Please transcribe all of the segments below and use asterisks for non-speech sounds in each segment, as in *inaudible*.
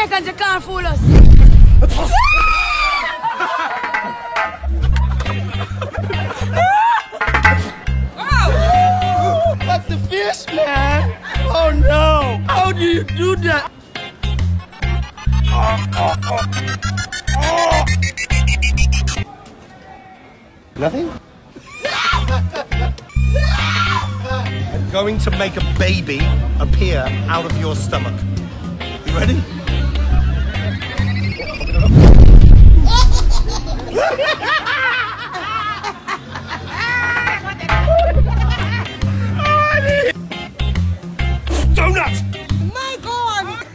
Jamaicans, you can't fool us. *laughs* That's the fish, man. Oh no. How do you do that? Nothing? *laughs* I'm going to make a baby appear out of your stomach. You ready?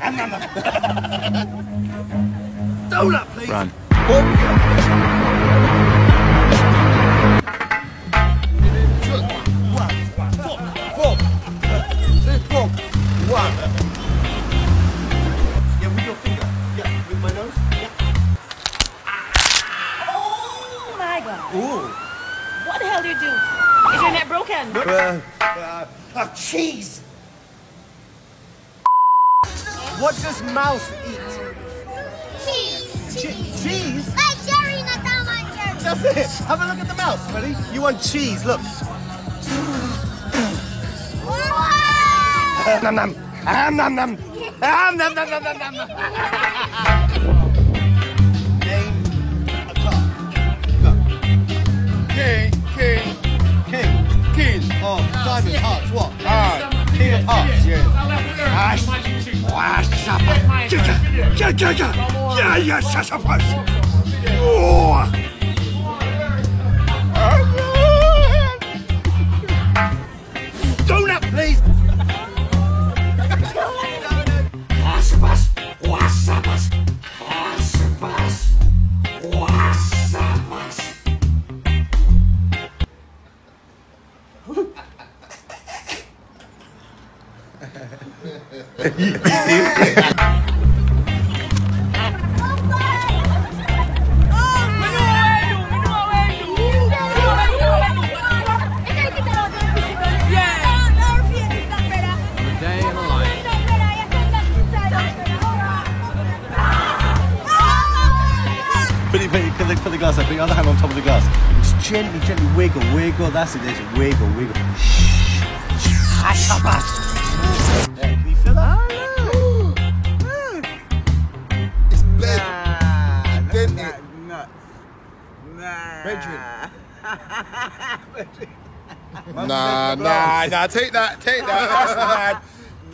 Oh my God. Ooh. What the hell do you do? Is your neck broken? Uh, uh, uh, cheese. What does mouse eat? Cheese. Che- cheese? Like cherry, not that much cherry. That's it. Have a look at the mouse. buddy. You want cheese? Look. Wow. Nom nom. Ah, nom nom. Ah, nom nom nom nom nom. Name a car. Go. King, king, King. king. Oh, diamond hearts. What? Alright. King of hearts. Yeah. Ash. Wash up. Ja, ja, ja, ja. Ja, ja, sassafras. Oh. Donut, Put, the, put the glass up, put your other hand on top of the glass. Just gently, gently wiggle, wiggle. That's it, there's wiggle, wiggle. Shh. Yeah, Nah, nah, nah. Take that, take that. *laughs* That's mad.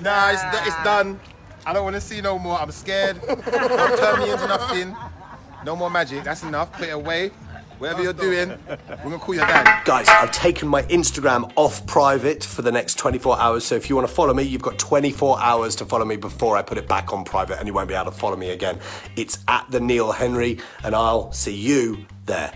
Nah, it's, it's done. I don't want to see no more. I'm scared. Don't turn me into nothing. No more magic. That's enough. Put it away. Whatever you're doing, we're gonna call your dad. Guys, I've taken my Instagram off private for the next 24 hours. So if you want to follow me, you've got 24 hours to follow me before I put it back on private and you won't be able to follow me again. It's at the Neil Henry, and I'll see you there.